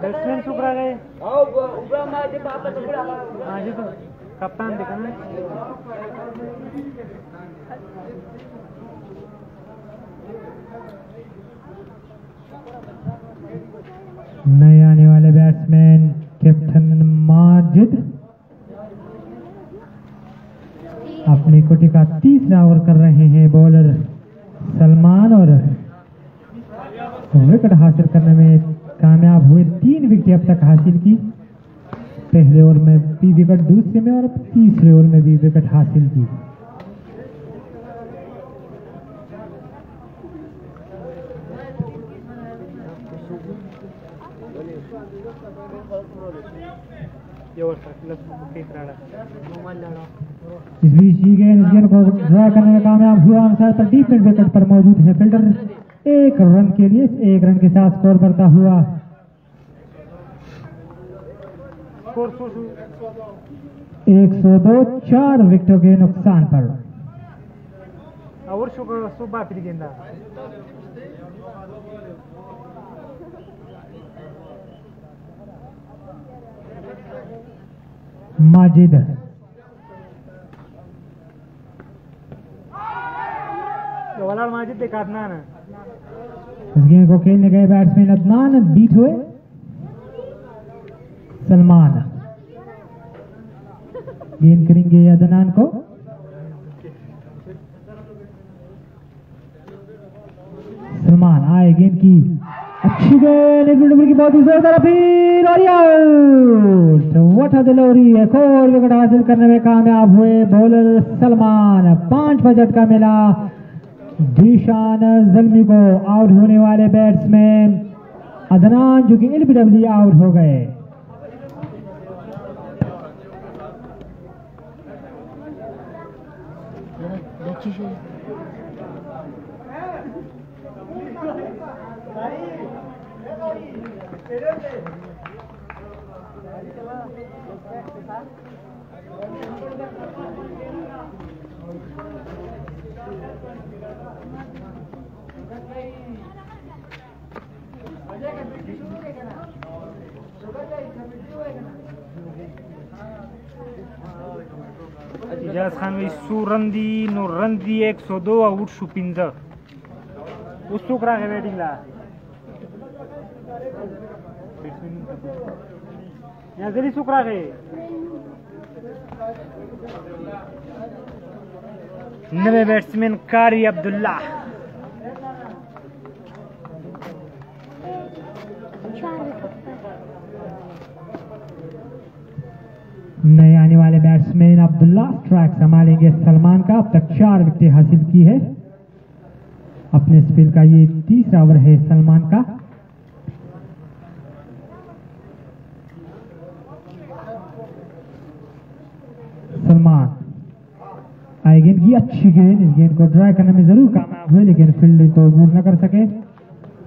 Batsman سکرا گئے کپتان دیکھا Thank you. نئے آنے والے بیٹس مین کیپٹن ماجد اپنی کوٹی کا تیسرا اوور کر رہے ہیں بولر سلمان اور وکٹ حاصل کرنے میں کامیاب ہوئے تین وکٹ اب تک حاصل کی۔ پہلے اوور میں بھی وکٹ دوسرے میں اور تیسرے اوور میں بھی وکٹ حاصل کی۔ گئے کو ڈرا کرنے میں کامیاب ہوا پر ڈیپ پر موجود ہے فیلڈر ایک رن کے لیے ایک رن کے ساتھ سکور بڑھتا ہوا ایک سو دو چار وکٹوں کے نقصان پر اور گیندہ ماجد ماجد اس گیم کو کھیلنے گئے بیٹس مین عدنان بیٹ ہوئے سلمان۔ گیم کریں گے عدنان کو؟ سلمان آئے گیند کی۔ اچھی گیند ایک منٹ کی بہت ہی زوردار اپیل اور آؤٹ وٹ دلوری ایک اور وکٹ حاصل کرنے میں کامیاب ہوئے۔ بولر سلمان، پانچ بجٹ کا ملا دیشان زلمی کو آؤٹ ہونے والے بیٹس میں ادنان جو کہ ایل بی ڈبلی آؤٹ ہو گئے۔ اجاز خان وی سو رندی نو رندی ایک سو دو اوٹ شو پینزه اوس څوک راغی ویډینګ لا؟ یا زری څوک راغی؟ نوې بیټسمن کاری عبدالله نئے آنے والے بیٹس مین عبداللہ ٹریک سنبھالیں گے سلمان کا۔ اب تک چار وکٹیں حاصل کی ہے۔ اپنے سپیل کا یہ تیسرا اوور ہے سلمان کا۔ سلمان آئی گیند کی اچھی گیند۔ اس گیند کو ڈرائی کرنے میں ضرور کامیاب ہوئے، لیکن فیلڈ کو بور نہ کر سکے۔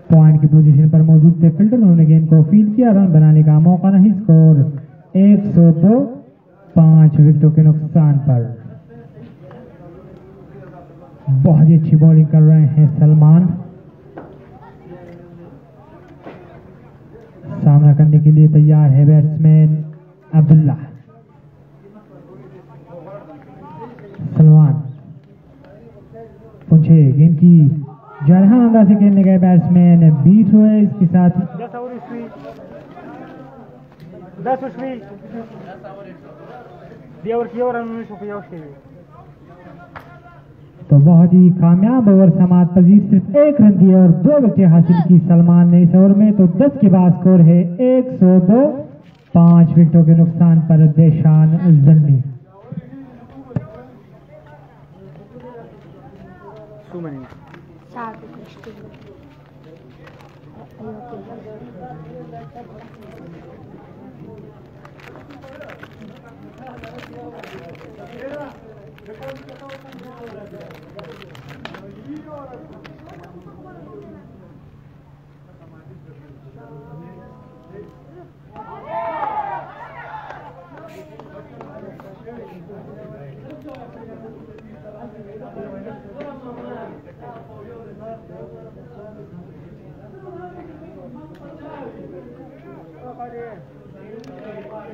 پوائنٹ کی پوزیشن پر موجود تھے فیلڈر انہوں نے گیند کو فیل کیا رن بنانے کا موقع نہیں۔ اسکور ایک سو دو۔ پانچ وکٹوں کے نقصان پر۔ بہت ہی اچھی بولنگ کر رہے ہیں سلمان۔ سامنا کرنے کے لیے تیار ہے بیٹسمین عبداللہ۔ سلمان، پوچھے گیند کی جرحان انداز سے کھیلنے گئے بیٹسمین بیٹ ہوئے، اس کے ساتھ دس تو بہت ہی کامیاب اور سماعت پذیر صرف ایک رن دیا اور دو وکٹیں حاصل کی سلمان نے اس اوور میں تو دس کے بعد سکور ہے ایک سو دو پانچ وکٹوں کے نقصان پر دیشان زنڈی سات பாடு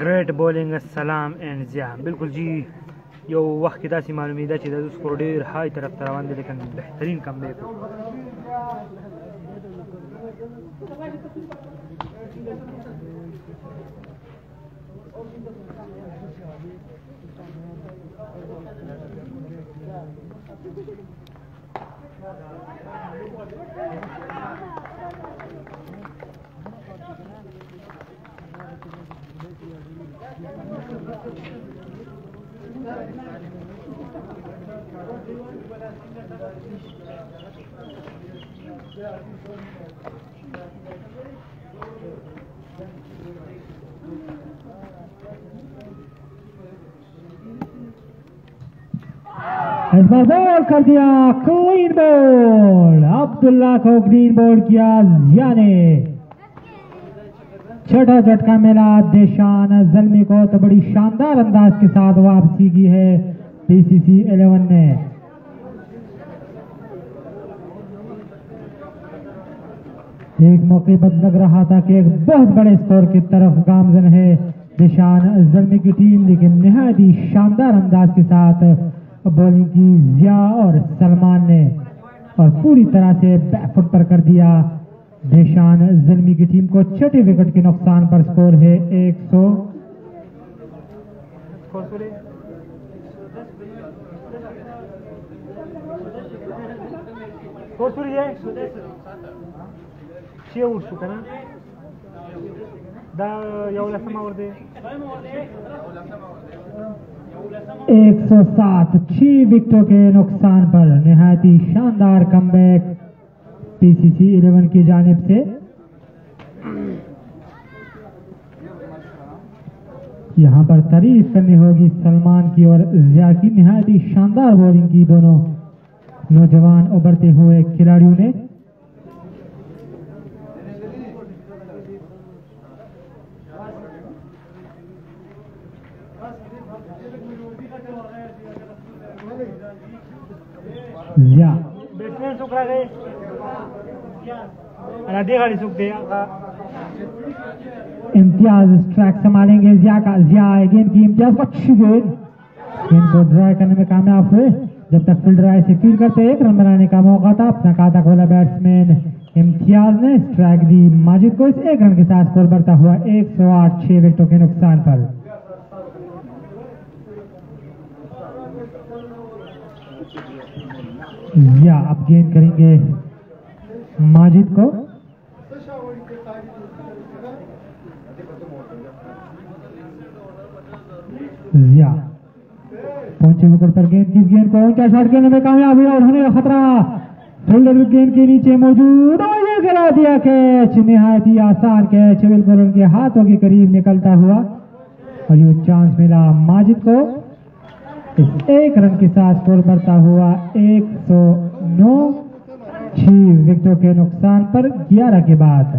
ګریټ بولینګ السلام اینڈ زیا بالکل جی یو وخت کې داسې معلومیده چې د سکور ډیر هاي طرف ته روان دي لیکن بهترین کم بیک از بازار کردیا کلین بول عبدالله کوگنین بول کیا زیانه چھٹا جھٹکا ملا دیشان زلمی کو تو بڑی شاندار انداز کے ساتھ واپسی کی ہے پی سی سی الیون نے۔ ایک موقع بد لگ رہا تھا کہ ایک بہت بڑے سکور کی طرف گامزن ہے۔ دیشان زلمی کی ٹیم، لیکن نہایت ہی شاندار انداز کے ساتھ بولنگ کی ضیا اور سلمان نے اور پوری طرح سے بیک فٹ پر کر دیا۔ دیشان زلمی کی ٹیم کو چھٹی وکٹ کے نقصان پر سکور ہے ایک سو ایک سو سات، چھ وکٹوں کے نقصان پر نہایت ہی شاندار کم بیک پی سی سی الیون کی جانب سے۔ یہاں پر تعریف کرنی ہوگی سلمان کی اور ضیاء کی۔ نہایت ہی شاندار بولنگ کی دونوں نوجوان ابھرتے ہوئے کھلاڑیوں نے۔ امتیاز ٹریک سنبھالیں گے۔ زیا کا زیا گیم کی امتیاز اچھی گیند۔ گیم کو ڈرائیو کرنے میں کامیاب ہوئے۔ جب تک فیلڈر آئے سے فیل کرتے ایک رن بنانے کا موقع تھا۔ اپنا کاتا کھولا بیٹس مین امتیاز نے اسٹرائک دی۔ ماجد کو اس ایک رن کے ساتھ اسکور بڑھتا ہوا ایک سو آٹھ، چھ وکٹوں کے نقصان پر۔ یا اب گیند کریں گے۔ ماجد کو زیا پہنچے ہو پر گیند کس گیند کو کیا شاٹ گیند میں کامیاب ہوا اور ہونے کا خطرہ۔ فیلڈر گیند کے نیچے موجود اور یہ گرا دیا کیچ۔ نہایت ہی آسان کیچ۔ بالکل ان کے ہاتھوں کے قریب نکلتا ہوا۔ اور یہ چانس ملا ماجد کو۔ ایک رن کے ساتھ اسکور کرتا ہوا ایک سو نو۔ چھ وکٹوں کے نقصان پر گیارہ کے بعد۔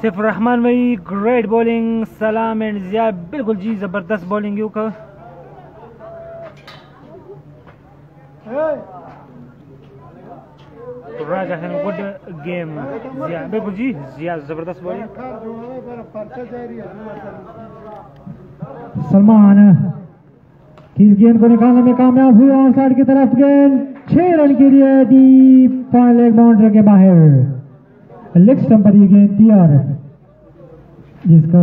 صرف رحمان بھائی great bowling Salam and Zia بالکل جی زبردست بولنگ یو کا راجا ہے گڈ گیم بالکل جی ضیاء زبردست بولنگ سلمان کس گیند کو نکالنے میں کامیاب ہوئے آن سائڈ کی طرف گیند، چھ رن کے لیے ڈیپ فائن لیگ باؤنڈری کے باہر۔ لیگ سمپری گیند تیار، جس کو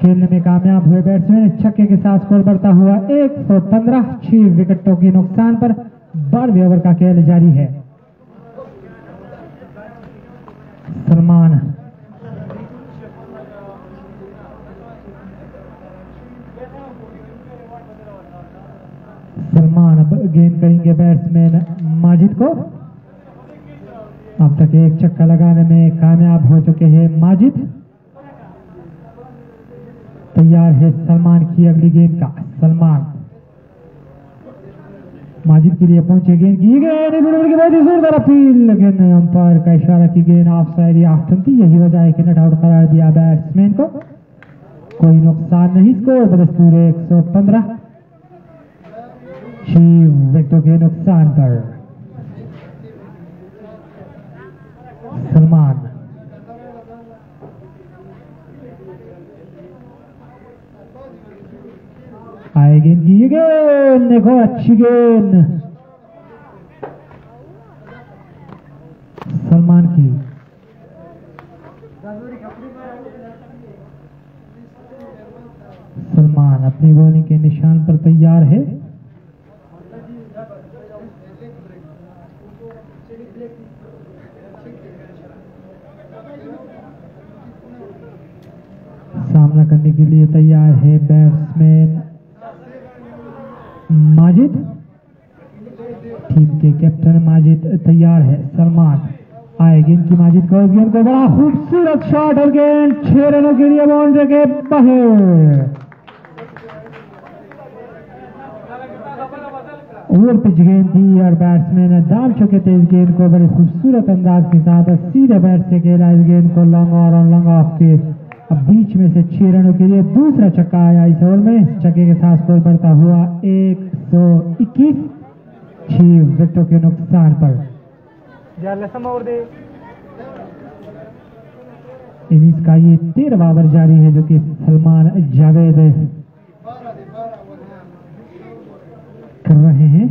کھیلنے میں کامیاب ہوئے بیٹسمین چھکے کے ساتھ اسکور بڑھتا ہوا ایک سو پندرہ، چھ وکٹوں کے نقصان پر بارہویں اوور کا کھیل جاری ہے۔ گیند کریں گے بیٹس ماجد کو۔ اب تک ایک چکا لگانے میں کامیاب ہو چکے ہیں ماجد۔ تیار ہے سلمان کی اگلی گیند کا۔ سلمان۔ ماجد کے لیے پہنچے گیند کی۔ گیند لیکن امپائر کا اشارہ کی گیند آف سائڈ یا تھی یہی وجہ ہے کہ نٹ آؤٹ قرار دیا بیٹسمین کو۔ کوئی نقصان نہیں۔ اسکور بدستور ایک سو پندرہ۔ شیو وکٹوں کے نقصان پر۔ سلمان۔ آئے گین کی یہ دیکھو اچھی گیند سلمان کی۔ سلمان اپنی بولنگ کے نشان پر تیار ہے۔ کرنے کے لیے تیار ہے بیٹس مین۔ ماجد؟ ٹیم کے کیپٹن ماجد تیار ہے۔ سلمان آئے گیند کی ماجد کو۔ گیند کو بڑا خوبصورت شاٹ اور گیند۔ چھ رنوں کے لیے باؤنڈری کے باہر۔ اور پچ گیند تھی اور بیٹس مین ڈال چکے تھے اس گیند کو۔ بڑے خوبصورت انداز کے ساتھ سیدھے بیٹ سے کھیلا اس گیند کو لانگ اور لانگ آف کے اب بیچ میں سے چھ رنوں کے لیے دوسرا چکا آیا اس اوور میں۔ چکے کے ساتھ سکور بڑھتا ہوا ایک سو اکیس چھ وکٹوں کے نقصان پر۔ انیس کا یہ تیرہ اوور جاری ہے جو کہ سلمان جاوید کر رہے ہیں۔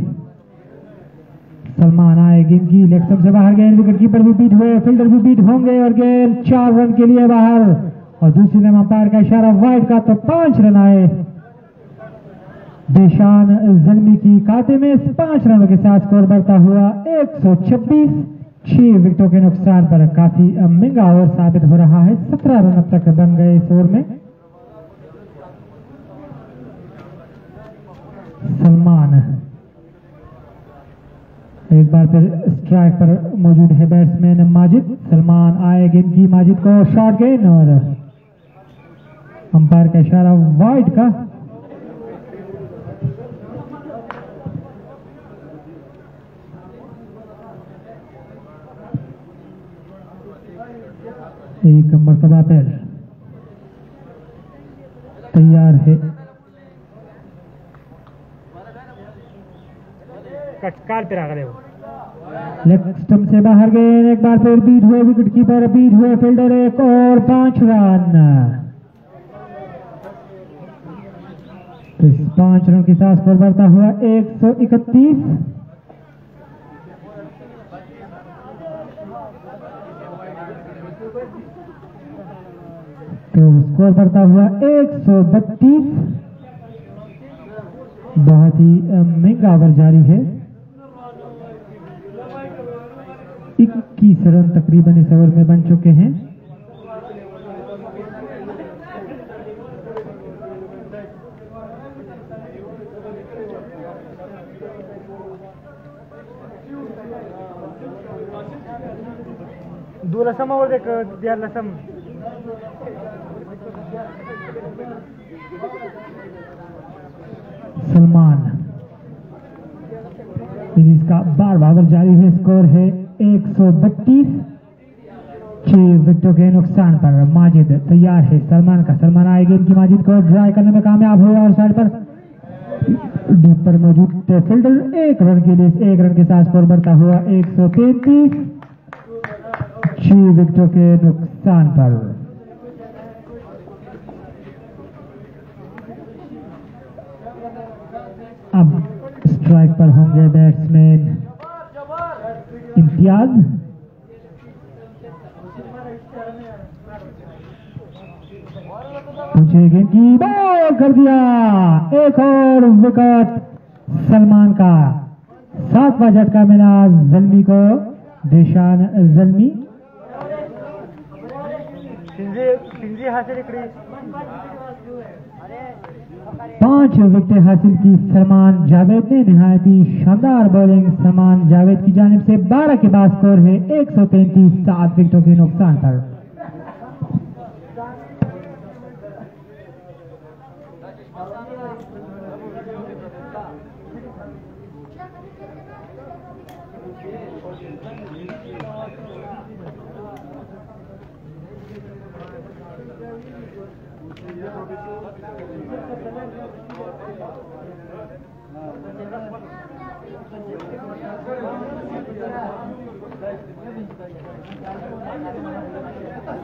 سلمان آئے گن کی لیکسم سے باہر گئے۔ وکٹ کیپر بھی بیٹ ہوئے فیلڈر بھی بیٹ ہوں گے اور گیل چار رن کے لیے باہر۔ اور دوسری لین امپائر کا اشارہ وائٹ کا تو پانچ رن آئے۔ دیشان زلمی کی کاتے میں پانچ رنوں کے ساتھ سکور بڑھتا ہوا ایک سو چھبیس، چھ وکٹوں کے نقصان پر کافی مہنگا اوور ثابت ہو رہا ہے۔ سترہ رن اب تک بن گئے اس اوور میں۔ سلمان۔ ایک بار پھر اسٹرائک پر موجود ہے بیٹسمین ماجد۔ سلمان آئے گیند کی ماجد کو شارٹ گیند اور امپائر کا اشارہ وائٹ کا۔ ایک مرتبہ پیر تیار ہے۔ سٹم سے باہر گئے ایک بار پھر بیٹ ہوئے وکٹ کیپر بیٹ ہوئے فیلڈر ایک اور پانچ رن۔ پانچ رن کے ساتھ پر بڑھتا ہوا ایک سو اکتیس۔ تو سکور بڑھتا ہوا ایک سو بتیس۔ بہت ہی مہنگا اوور جاری ہے۔ اکیس رن تقریباً اس اوور میں بن چکے ہیں۔ دولسم اور دیکھ دیار لسم۔ سلمان۔ سیریز کا بار بابر جاری ہے اسکور ہے ایک سو بتیس۔ چھ وکٹوں کے نقصان پر ماجد تیار ہے۔ سلمان کا سلمان آئے گی ان کی ماجد کو۔ ڈرائی کرنے میں کامیاب ہوئے اور سائڈ پر۔ ڈیپ پر موجود فیلڈر، ایک رن کے لیے، ایک رن کے ساتھ اسکور بڑھتا ہوا ایک سو تینتیس چھ وکٹوں کے نقصان پر۔ اب اسٹرائک پر ہوں گے بیٹسمین۔ امتیاز۔ مجھے گیند کی بول کر دیا؟ ایک اور وکٹ سلمان کا سات ساتواں کا ملا زلمی کو دیشان زلمی۔ پانچ وکٹیں حاصل کی سلمان جاوید نے نہایت شاندار بولنگ سلمان جاوید کی جانب سے بارہ کے بعد اسکور ہے ایک سو تینتیس سات وکٹوں کے نقصان پر۔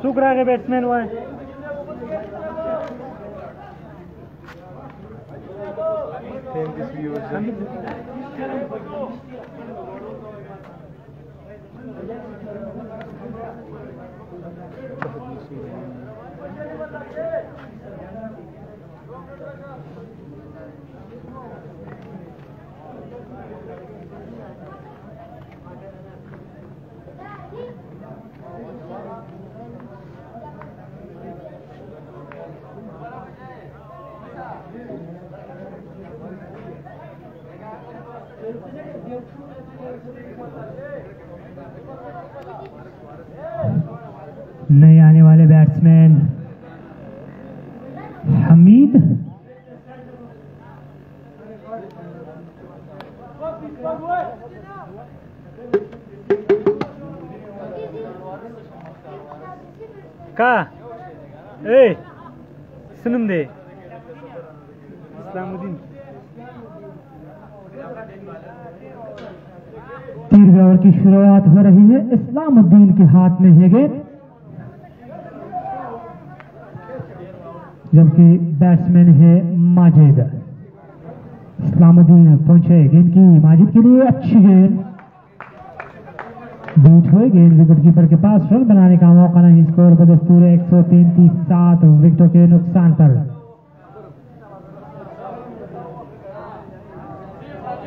څوک راغی بیټسمین وای Thank you, viewers. Thank you. نئے آنے والے بیٹسمین حمید اے، سنم دے۔ اسلام الدین تیر دور کی شروعات ہو رہی ہے۔ اسلام الدین کے ہاتھ میں ہے گیت۔ جبکہ بیٹسمین ہے ماجید اسلام الدین پہنچے گیند کی ماجد کے لیے اچھی گیند۔ بیٹ ہوئے گیند وکٹ کیپر کے پاس رن بنانے کا موقع نہیں۔ اسکور کو دستور ایک سو تینتیس سات وکٹوں کے نقصان پر۔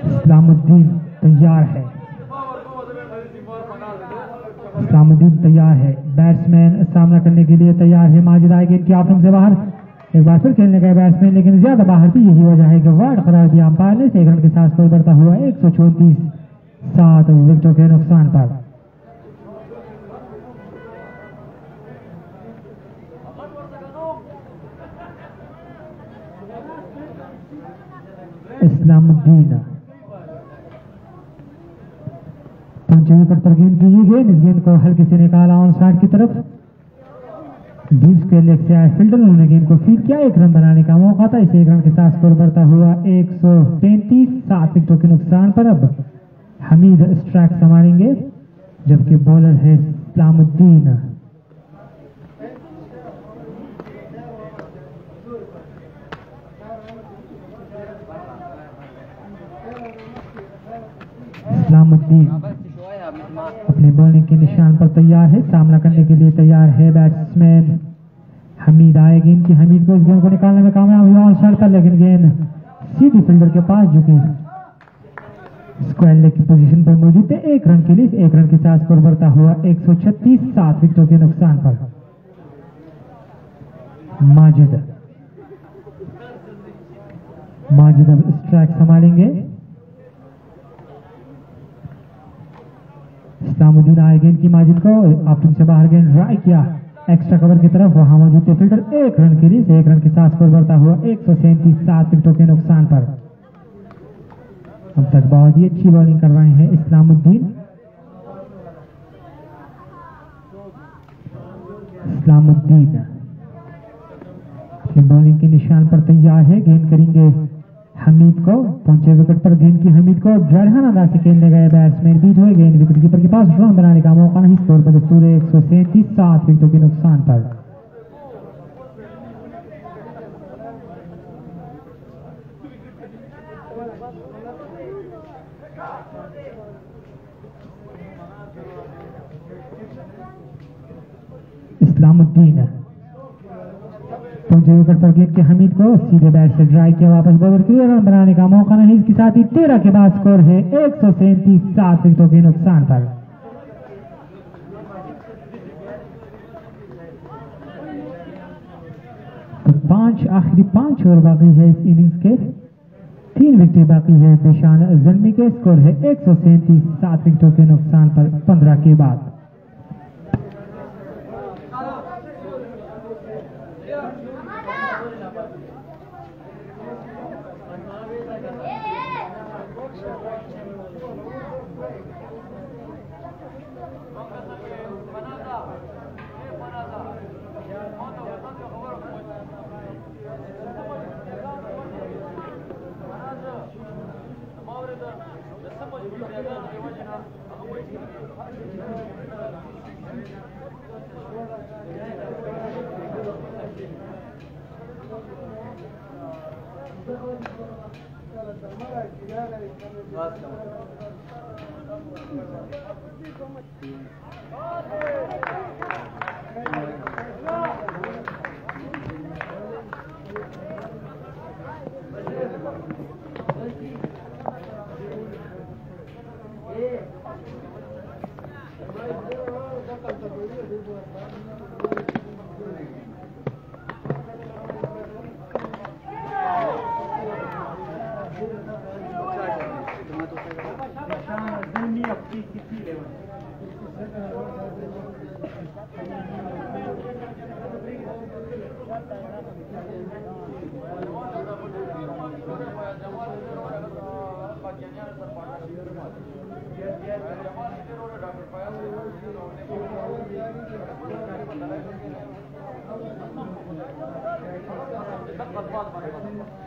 اسلام الدین تیار ہے۔ اسلام الدین تیار ہے۔ بیٹسمین سامنا کرنے کے لیے تیار ہے۔ ماجد آئے گیند کی آفرم سے باہر۔ ایک بار پھر کھیلنے کا بیٹس میں، لیکن زیادہ باہر بھی یہی وجہ ہے کہ وارڈ قرار دیا امپائر نے ایک رن کے ساتھ اسکور بڑھتا ہوا ایک سو چونتیس سات وکٹوں کے نقصان پر۔ اسلام الدین۔ پنچویں پر گیند کی یہ گیند اس گیند کو ہلکی سے نکالا آن سائڈ کی طرف۔ ڈیوز کے لیے کیا فیلڈر انہوں نے گیم کو پھر کیا، ایک رن بنانے کا موقع تھا اسے ایک رن کے ساتھ اسکور بڑھتا ہوا ایک سو تینتیس، سات وکٹوں کے نقصان پر اب حمید اسٹرائک سنبھالیں گے، جبکہ بولر ہے اسلام الدین۔ اسلام الدین۔ اپنے بولنگ کے نشان پر تیار ہے، سامنا کرنے کے لیے تیار ہے بیٹس مین حمید آئے گیند کی حمید کو اس گیند کو نکالنے میں کامیاب ہوا، اور شرط لیکن گیند سیدھی فیلڈر کے پاس جھکی اسکوائر لیگ کی پوزیشن پر موجود تھے ایک رن کے لیے، ایک رن کے ساتھ پر بڑھتا ہوا، ایک سو چھتیس، سات وکٹوں کے نقصان پر۔ ماجد۔ ماجد اب اسٹرائک سنبھالیں گے۔ اسلام الدین آئے گیند کی ماجد کو آپٹن سے باہر گیند رائے کیا؟ ایکسٹرا کور کی طرف وہاں موجود فیلڈر ایک رن کے لیے، ایک رن کے ساتھ سکور بڑھتا ہوا، ایک سو سینتیس سات وکٹوں کے نقصان پر۔ اب تک بہت ہی اچھی بالنگ کر رہے ہیں اسلام الدین۔ اسلام الدین۔ بالنگ کے نشان پر تیار ہے گیند کریں گے۔ حمید کو، پہنچے وکٹ پر گیند کی حمید کو جرحانہ ادا سے کھیلنے گئے بیٹسمین بیٹ ہوئے گیند وکٹ کیپر کے پاس رن بنانے کا موقع نہیں اسکور پر دستور ایک سو سینتیس سات وکٹوں کے نقصان پر۔ گیٹ کے حمید کو سیدھے بیٹ سے ڈرائی کیا، واپس بولر کے لیے رن بنانے کا موقع نہیں، اس کے ساتھ ہی تیرہ کے بعد سکور ہے، ایک سو سینتیس سات وکٹوں کے نقصان پر۔ پانچ، آخری پانچ اور باقی ہے اس اننگز کے۔ تین وکٹیں باقی ہیں، پیشان زلمی کے، سکور ہے ایک سو سینتیس سات وکٹوں کے نقصان پر، پندرہ کے بعد۔ Thank you.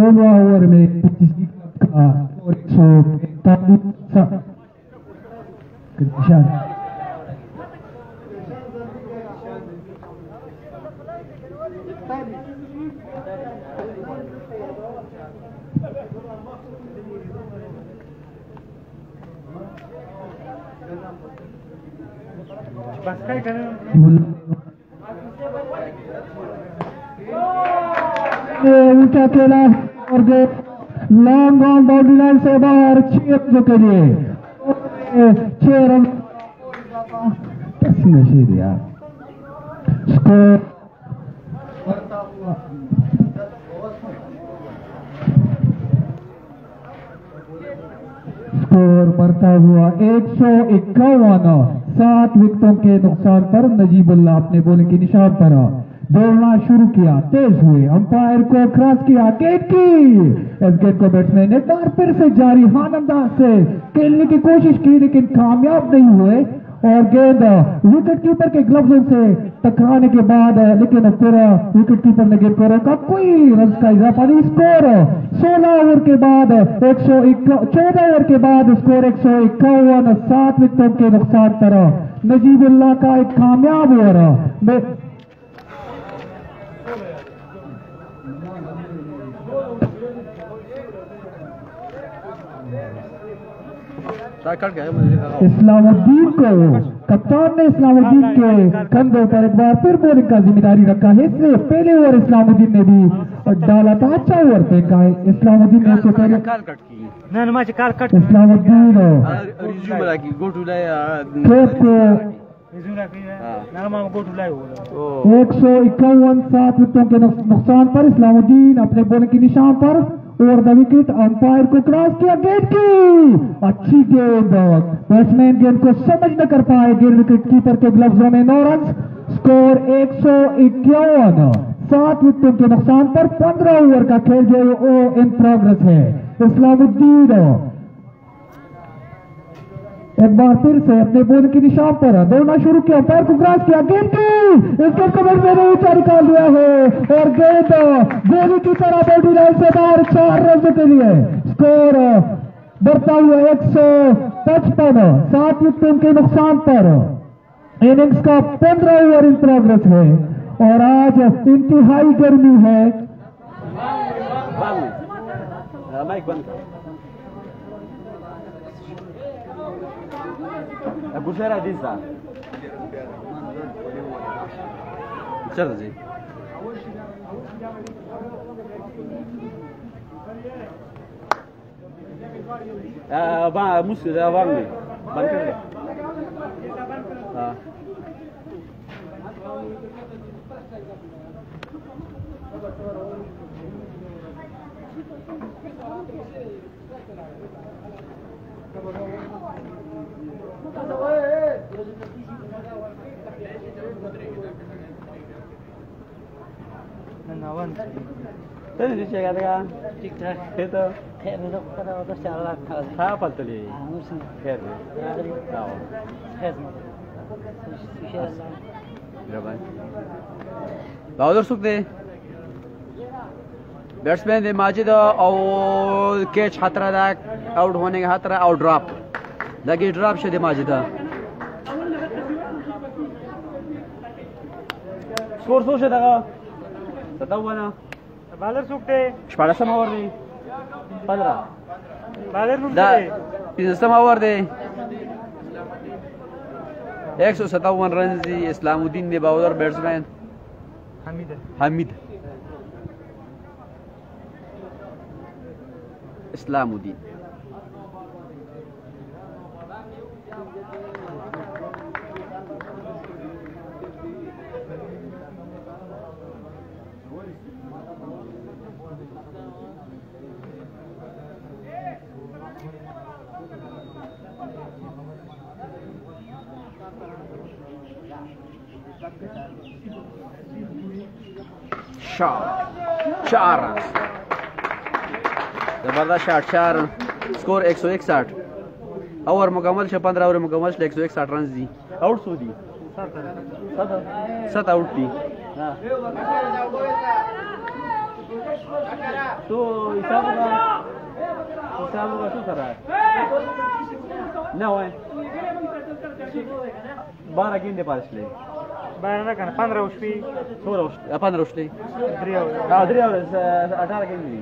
Oh. Eh. اور جو لانگ آن باؤنڈری لائن سے باہر چھ جو کے لیے۔ چھ رن نشیر یار اسکور اسکور بڑھتا ہوا ایک سو اکاوانا سات وکٹوں کے نقصان پر نجیب اللہ اپنے بولنگ کی نشان پر۔ دوڑنا شروع کیا۔ تیز ہوئے۔ امپائر کو کراس کیا۔ گیٹ کی۔ اس گیٹ کو بیٹسمین نے بار پھر سے جاری ہان انداز سے کھیلنے کی کوشش کی، لیکن کامیاب نہیں ہوئے۔ اور گیند وکٹ کیپر کے گلوز سے ٹکرانے کے بعد، لیکن پھر وکٹ کیپر نے گیند کو روکا کوئی رنس کا اضافہ نہیں۔ اسکور سولہ اوور کے بعد، ایک سو چودہ اوور کے بعد اسکور ایک سو اکاون، سات وکٹوں کے نقصان پر۔ نجیب اللہ کا ایک کامیاب اوور۔ اسلام الدین کو، کپتان نے اسلام الدین کے کندھوں پر ایک بار پھر بولنگ کا ذمہ داری رکھا ہے اس نے پہلے اوور اسلام الدین نے بھی ڈالا تھا اچھا اوور پھینکا ہے۔ اسلام الدین نے اسے پہلے اسلام الدین کیپ کو ایک سو اکاون سات وکٹوں کے نقصان پر اسلام الدین اپنے بولنگ کے نشان پر اور دا وکٹ امپائر کو کراس کیا گیند کی۔ اچھی گیند بیٹسمین گیند کو سمجھ نہ کر پائے گیند وکٹ کیپر کے لفظوں میں نو رنز سکور ایک سو اکیاون۔ سات وکٹوں کے نقصان پر پندرہ اوور کا کھیل جو او ان پروگرس ہے۔ اسلام الدین۔ ایک بار پھر سے اپنے بول کی نشان پر دوڑنا شروع کیا، پیر کو گراس کیا گیند کی اس کے کمر میں نے اونچا نکال دیا ہے۔ اور گیند گولی کی طرح باؤنڈری لائن سے باہر، چار رنز کے لیے۔ اسکور بڑھتا ہوا ایک سو پچپن۔ سات وکٹوں کے نقصان پر۔ اننگز کا پندرہ اوور ان پروگرس ہے اور آج انتہائی گرمی ہے۔ ગુજરાતી સાહેબ ચલોજી ba musu ah, da ban ne ban kare ah. Thank you. نناون Tadi dia cakap kan? ٹھیک ٹھاک Itu. خیر میرا پتا ہوتا چار لاکھ تھا. خیر سکھ دے بیٹسمین دے ماجد اور کیچ خطرہ دا آؤٹ ہونے کا خطرہ اور ڈراپ لگی ڈراپ شدے ماجد سکور سو شدہ تدونه بالر څوک دی شپاړسم اوور دی پندره بالر نوم دا پنځم اوور دی ایک سو ستاون رنز دی اسلام الدین نے باولر بیٹسمین حمید حمید اسلام الدین شاٹ چار رن زبردست شاٹ چار رن سکور ایک سو اکسٹھ اوور مکمل چھ پندرہ اوور مکمل چھ ایک سو اکسٹھ رنز دی آؤٹ سو دی ست آؤٹ دی تو حساب ہوگا حساب ہوگا شو کر رہا ہے نہ ہوئے بارہ گیندے بیان نه کنه 15 وشوي 16 وشوي 15 وشوي 3 او 3 او 18 کې دي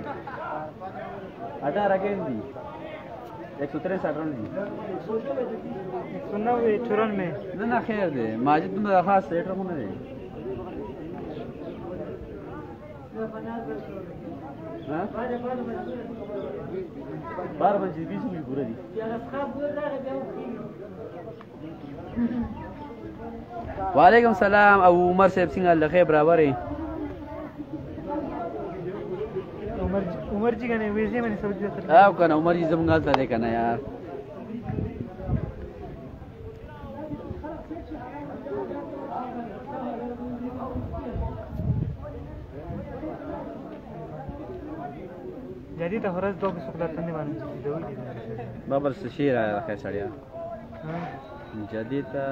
18 کې دي 130 اټرن دي 190 94 نه نه خیر دی ماجد نو خاص سیټر مونږ نه دی بار بجې 20 پورې دي وعلیکم سلام او عمر صاحب څنګه لخه برابر عمر عمر جی کنه ویزه باندې سوجو کړه او کنه عمر جی زمونږه تل کنه یار۔ جدي ته ورځ دوه سکلات نه باندې دوی بابر سشیر راځي سړیا جدي ته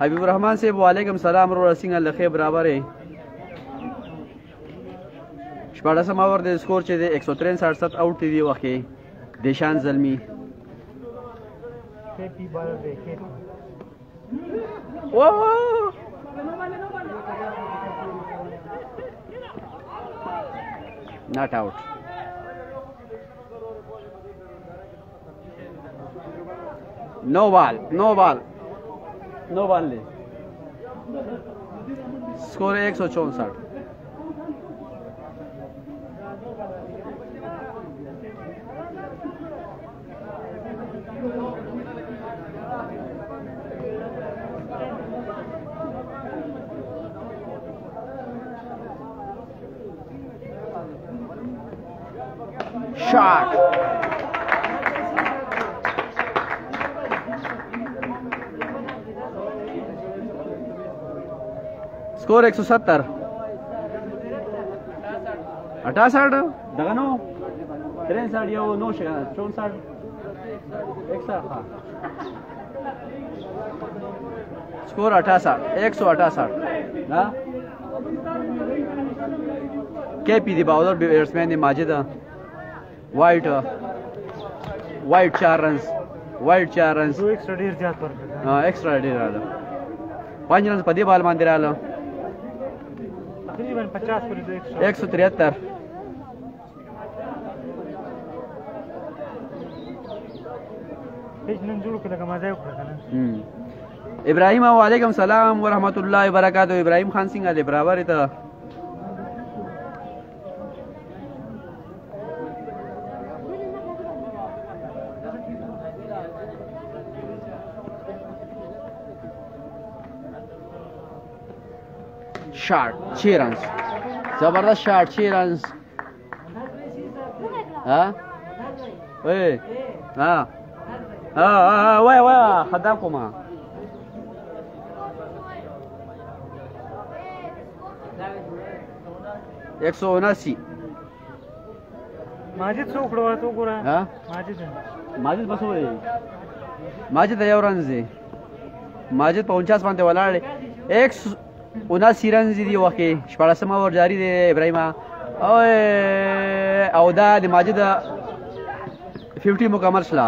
حبیب الرحمن صاحب وعلیکم سلام ورور سنگ الله خیر برابرې شپاړسم اور د سکور چې د 163 67 اوټ دی وخت دیشان زلمی. اوه! ناٹ آؤٹ نو بال نو بال نو بال لے اسکور ایک سو چونسٹھ shot. اسکور ایک سو ستر اٹھاسٹھ دگنو تریسٹھ یا وہ نو چونسٹھ ایکسٹھ اسکور اٹھاسٹھ ایک سو اٹھاسٹھ کے پی the bowler batsman Majid wide wide 4 runs wide 4 runs دوه extra ډیر زیات ورکړه ها ایکسترا ډیر رااله پنځ رنز په دې بال باندې رااله تقریبا 50 پورې دوه ایکسترا 173 نن جوړ کړه کما ځای وکړه کنه ابراهيم عليكم سلام ورحمت الله وبرکاته ابراهيم خان سنگه دې برابر ته شارت چی رنز زبردست شارت چی رنز ها وای ها ها وای وای خدام کوما یک سو اناسی ماجد څو کړو ته ګوره ها ماجد ماجد بس وای ماجد یو رنز دی ماجد 50 باندې ولاړ 1 اوناسی رنز دی وخی شپړسمه ور جاری دی ابراهیم او او دا د ماجد 50 مکمل شلا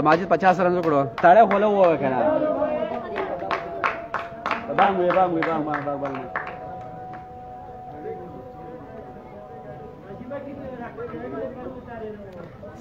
ماجد 50 رنز کړو تاړه هوله و کنه بام وی بام وی بام بام بام بام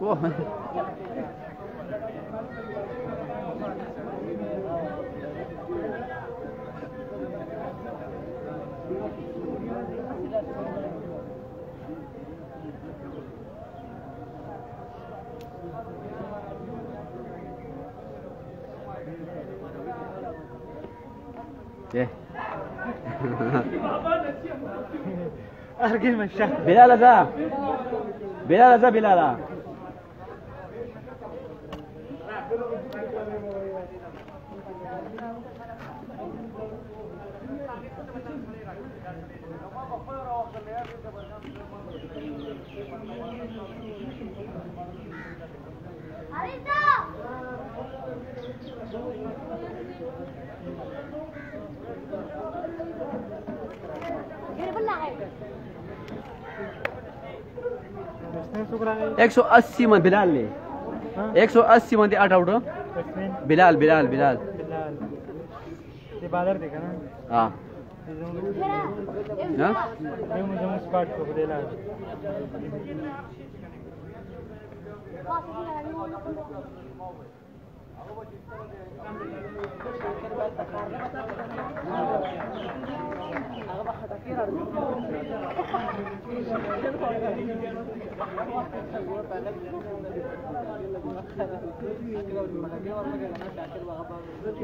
ارجل مشاه بلال ذا بلال ذا بلال. څو راغی 180 من بلال لے 180 من دي it out batsman Bilal Bilal Bilal Bilal the bowler دی کنه اه ها یو مو زمو سپاټ کو دی لا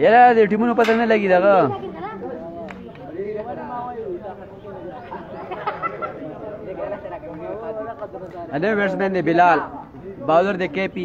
یاره د ټیمونو پته نه لګي دغه ادھر بیٹسمین نے بلال. باولر د کے پی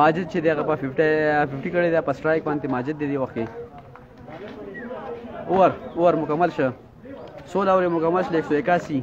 ماجد چې دغه په 50 50 کړی دی په سټرایک باندې ماجد دی وخت اور اور مکمل شو 16 اور مکمل شو 181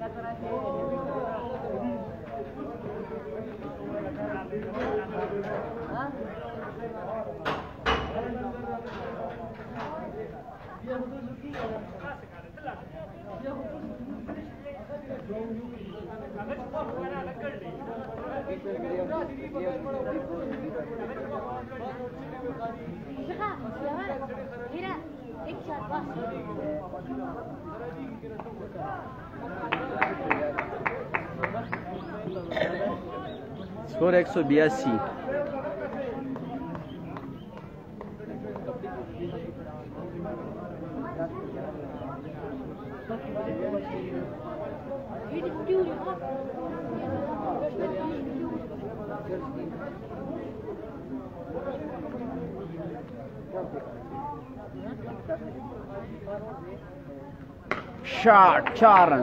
کتره سکور ایک سو بیاسی شاٹ چار رن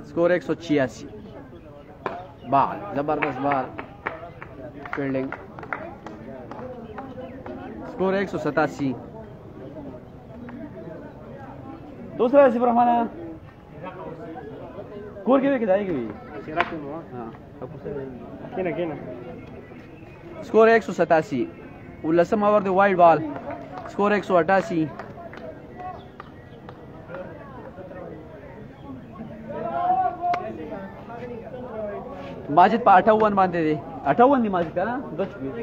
اسکور ایک سو چھیاسی بال زبردست بال فیلڈنگ اسکور ہے ایک سو ستاسی دوسرا ہے صفر ہمارا۔ کور کے بھی کدائی کی ہوئی اسکور ہے ایک سو ستاسی لسم آور دے وائٹ بال۔ اسکور ایک سو اٹاسی ماجد پا اٹھاون باندھے دے۔ اٹھاون دی ماجد کا نا بچ گئی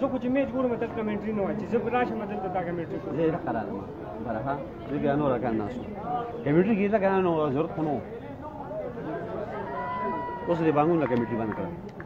زه خو چې میچ ګورم تل کمنټري نه وای چې زه راشم دلته دا کمنټري کوم زه قرار ما بره ها زه بیا نور کان ناسو کمنټري کیږي کنه نو ضرورت خو نو اوس دې باندې کمنټري باندې کړم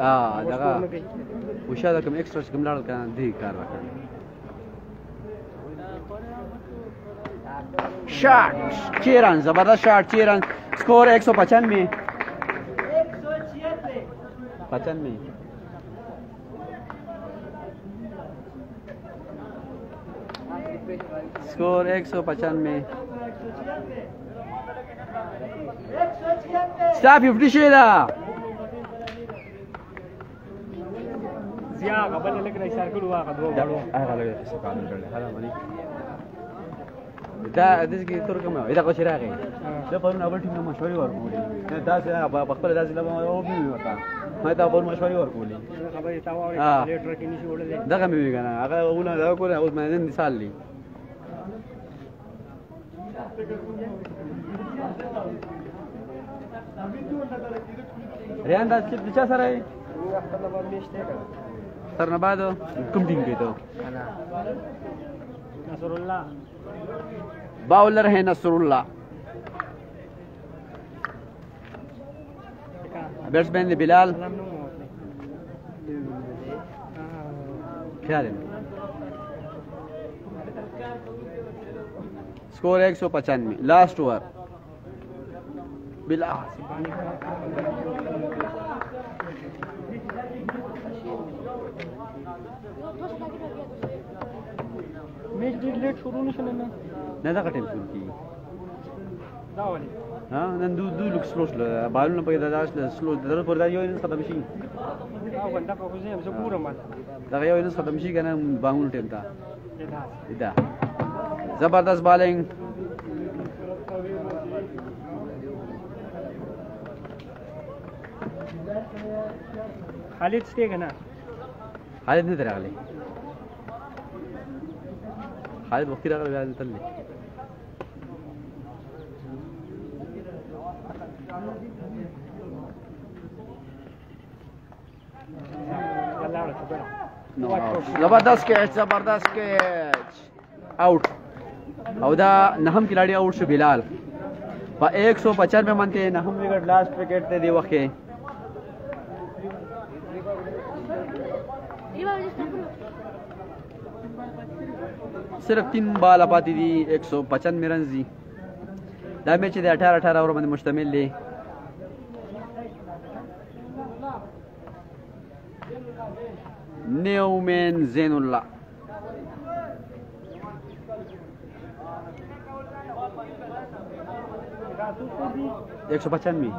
آه دغه وشه دا کوم اکسترا چې کوم لاړل کنه دی کار وکړ شارټ چیران زبردست شارټ چیران سکور 195 پچن میں۔ سکور ایک سو پچن میں سٹاپ یو پڑی شیدہ۔ زیاغ پچانوے اسٹاف ففٹی شیرا زیاد قبل لك لگے يشاركوا واحد هو هذا ملی دا د دې تر کومه دا کو شراغه دا په نو ټیم مشورې ورکولې. دا څه په خپل داسې لمه او بي وتا ما دا په مشورې ورکولې. خبرې تا واره آه. لیټر کې نشي وړلې دغه مې وی کنه. هغه ونه دا کوله اوس مې نن مثال لی ریان دا چې چا سره تر نه بعد کوم ټیم کې ته؟ نصر الله باولر ہے نصر اللہ بیٹسمین نے بلال۔ خیال سکور ایک سو پچانوے۔ Last over. بلال میچ ډیر لیټ شروع نشو نه دا شروع کی دا ولې ها نن دو دو لوک سلو شل بالونه په those slow there per the you نه ختم شي دا غونډه په کوزه زه ګورم دا یو نه ختم شي کنه باغونو ټیم تا دا زبردست بالینگ خالد شته کنه خالد نه درغلی خالد دی. له خبره نو آوټ. زبردست کیچ زبردست کیچ آؤٹ او دا نهم کھلاڑی آؤٹ شو بلال په 195 منته نهم وکټ لاست وکټ ته دی وخت کې یہ بابا جس کو صرف تین بالا پاتې دي 195 رنز دي دا میچ د 18 18 اور باندې مشتمل دی نیومن زین الله ایک سو پچانوے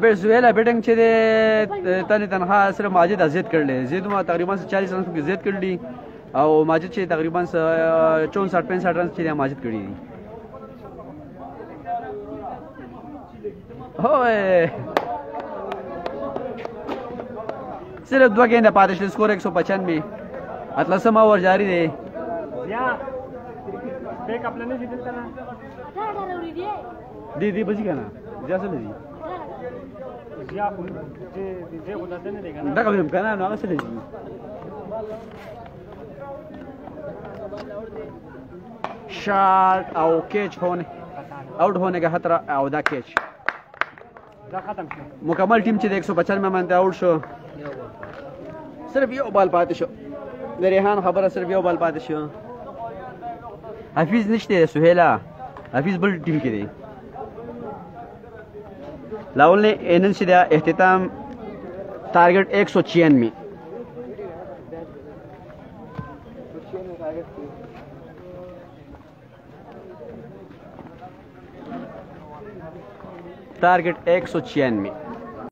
بیٹ سہیلا بیٹنگ چې دی تنه تنها صرف ماجد ازید کړل زید ما تقریبا 40 رن کې زید کړلی او ماجد چې تقریبا 64 65 رن چې دی ماجد کړی هوې صرف دوه ګینده پاتې شل سکور 195 اتلسم اور جاری دی. یا بیک اپ لنے جدل تنا اٹھارہ اٹھارہ اڑی دیے دی دی بچی کنه ځاسه دی یا خو دې دې ته نه دی کنه دا کوم کنه نو هغه څه دی شاٹ او کیچ ہونے آؤٹ ہونے کا خطرہ او دا کیچ دا ختم شو مکمل ټیم چې د 195 باندې آؤٹ شو صرف یو بال پاتې شو د ریحان خبره صرف یو بال پاتې شو حفیظ نشته سهیلا حفیظ بل ټیم کې دی لاول نے این سی دیا اختتام ٹارگٹ ایک سو چھیانوے۔ ٹارگٹ ایک سو چھیانوے۔